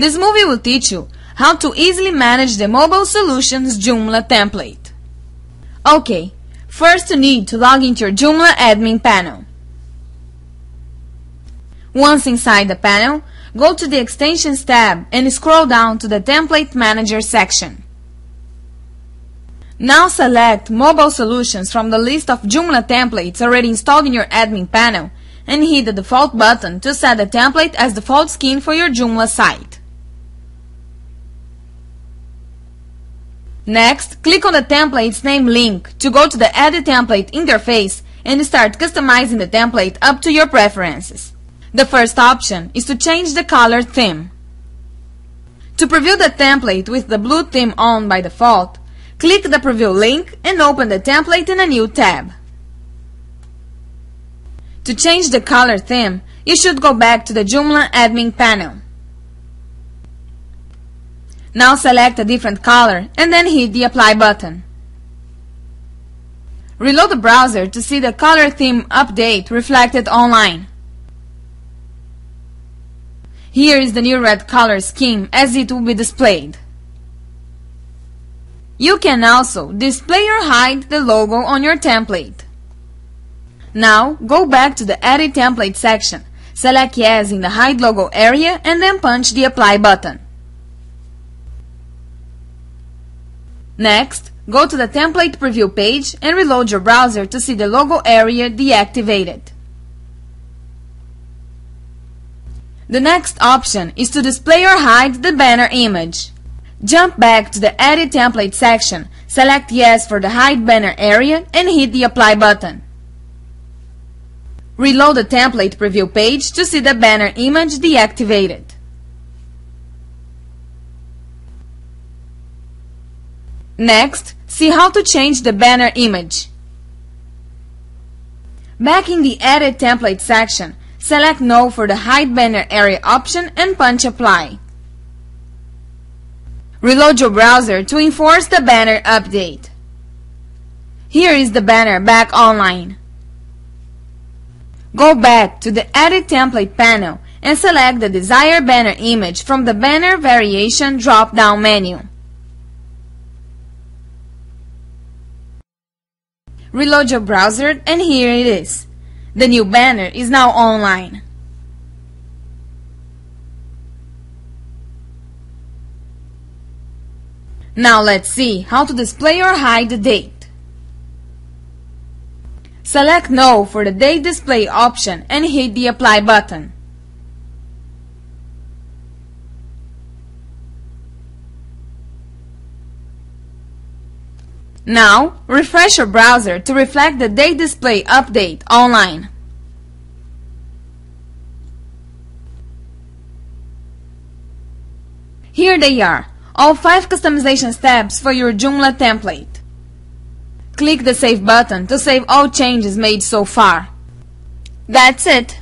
This movie will teach you how to easily manage the Mobile Solutions Joomla template. Okay, first you need to log into your Joomla admin panel. Once inside the panel, go to the Extensions tab and scroll down to the Template Manager section. Now select Mobile Solutions from the list of Joomla templates already installed in your admin panel and hit the default button to set the template as default skin for your Joomla site. Next, click on the template's name link to go to the Edit Template interface and start customizing the template up to your preferences. The first option is to change the color theme. To preview the template with the blue theme on by default, click the preview link and open the template in a new tab. To change the color theme, you should go back to the Joomla admin panel. Now select a different color and then hit the apply button. Reload the browser to see the color theme update reflected online. Here is the new red color scheme as it will be displayed. You can also display or hide the logo on your template. Now go back to the Edit Template section, select Yes in the Hide Logo area and then punch the Apply button. Next, go to the Template Preview page and reload your browser to see the logo area deactivated. The next option is to display or hide the banner image. Jump back to the Edit Template section, select Yes for the Hide Banner area and hit the Apply button. Reload the template preview page to see the banner image deactivated. Next, see how to change the banner image. Back in the Edit Template section, Select No for the Hide Banner Area option and punch Apply. Reload your browser to enforce the banner update. Here is the banner back online. Go back to the Edit Template panel and select the desired banner image from the Banner Variation drop-down menu. Reload your browser and here it is. The new banner is now online. Now let's see how to display or hide the date. Select No for the date display option and hit the Apply button. Now, refresh your browser to reflect the date display update online. Here they are, all 5 customization steps for your Joomla template. Click the Save button to save all changes made so far. That's it.